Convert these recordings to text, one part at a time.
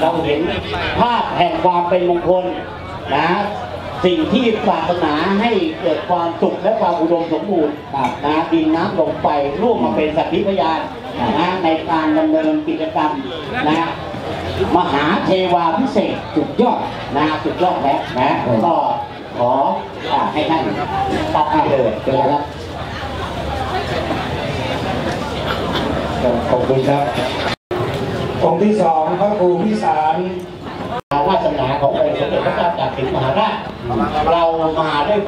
เราเห็นภาพแห่งความเป็นมงคลนะสิ่งที่ปรารถนาให้เกิดความสุขและความอุดมสมบูรณ์นะดินน้ำลมไฟร่วมมาเป็นสักขีพยานนะในการดำเนินกิจกรรมนะมหาเทวาพิเศษสุดยอดนะสุดยอดแล้วนะก็ขอให้ท่านตัดให้เลยเป็นไรครับขอบคุณครับ องค์ที่สองพระครูพิสารวาสนาขององค์สมเด็จพระเจ้าตากสินมหาราชเรามาด้วย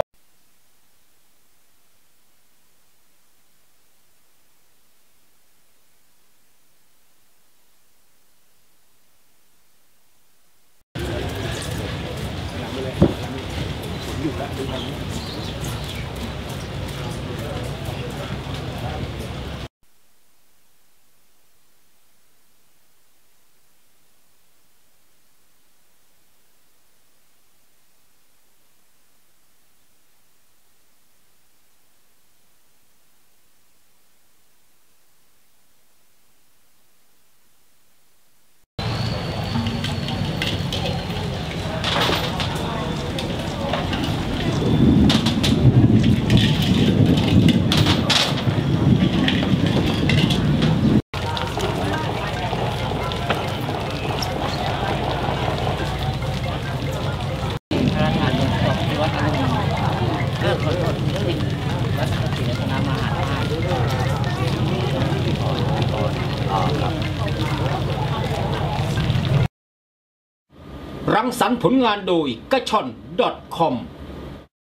รังสรรค์ผลงานโดยกระชอน .com